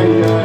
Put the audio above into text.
yeah.